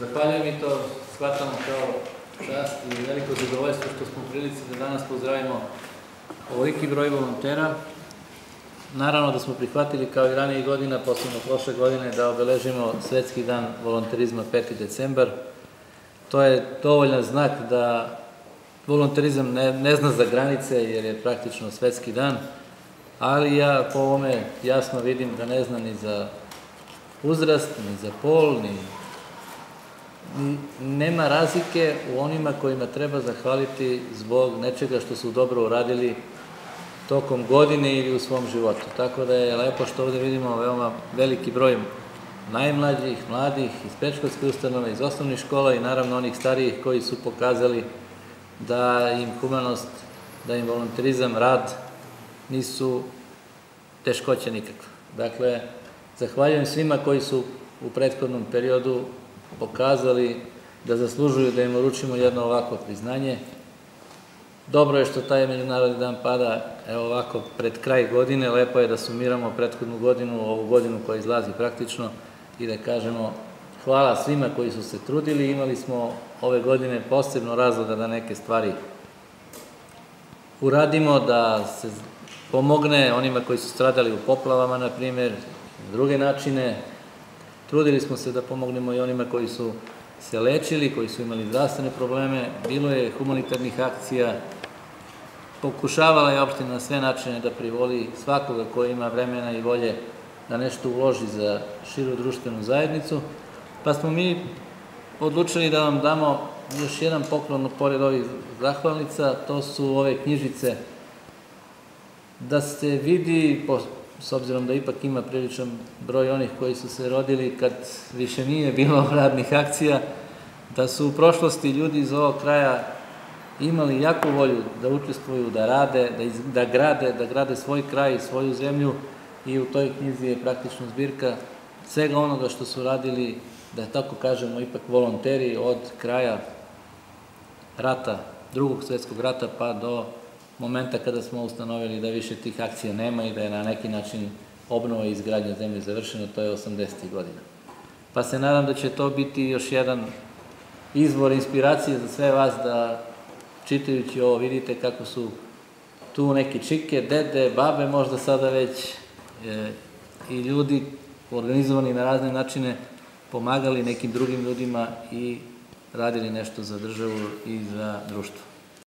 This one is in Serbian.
Zahvaljujem i to shvatamo kao čast i veliko zadovoljstvo što smo u prilici da danas pozdravimo ovoliki broj volontera. Naravno da smo prihvatili kao i ranije godina, posebno prošle godine, da obeležimo Svetski dan volonterizma 5. decembar. To je dovoljan znak da volonterizam ne, ne zna za granice jer je praktično svetski dan, ali ja po ovome jasno vidim da ne zna ni za uzrast, ni za pol, ni nema razlike u onima kojima treba zahvaliti zbog nečega što su dobro uradili tokom godine ili u svom životu. Tako da je lepo što ovde vidimo veoma veliki broj najmlađih, mladih, iz pečkovske ustanove, iz osnovnih škola i naravno onih starijih koji su pokazali da im humanost, da im volonterizam, rad nisu teškoće nikakva. Dakle, zahvaljujem svima koji su u prethodnom periodu pokazali da zaslužuju da im uručimo jedno ovako priznanje. Dobro je što taj Međunarodni dan pada evo ovako pred kraj godine, lepo je da sumiramo prethodnu godinu, ovu godinu koja izlazi praktično i da kažemo hvala svima koji su se trudili, imali smo ove godine posebno razloga da neke stvari uradimo, da se pomogne onima koji su stradali u poplavama, na primjer, druge načine, Trudili smo se da pomognemo i onima koji su se lečili, koji su imali zdravstvene probleme, bilo je humanitarnih akcija, pokušavala je opština na sve načine da privoli svakoga ko ima vremena i volje da nešto uloži za širu društvenu zajednicu, pa smo mi odlučili da vam damo još jedan poklon pored ovih zahvalnica, to su ove knjižice, da se vidi s obzirom da ipak ima priličan broj onih koji su se rodili kad više nije bilo radnih akcija, da su u prošlosti ljudi iz ovog kraja imali jaku volju da učestvuju, da rade, da, iz, da grade, da grade svoj kraj i svoju zemlju i u toj knjizi je praktično zbirka svega onoga što su radili, da tako kažemo, ipak volonteri od kraja rata, drugog svetskog rata pa do momenta kada smo ustanovili da više tih akcija nema i da je na neki način obnova i izgradnja zemlje završena, to je 80. godina. Pa se nadam da će to biti još jedan izvor inspiracije za sve vas da čitajući ovo vidite kako su tu neki čike, dede, babe možda sada već e, i ljudi organizovani na razne načine pomagali nekim drugim ljudima i radili nešto za državu i za društvo.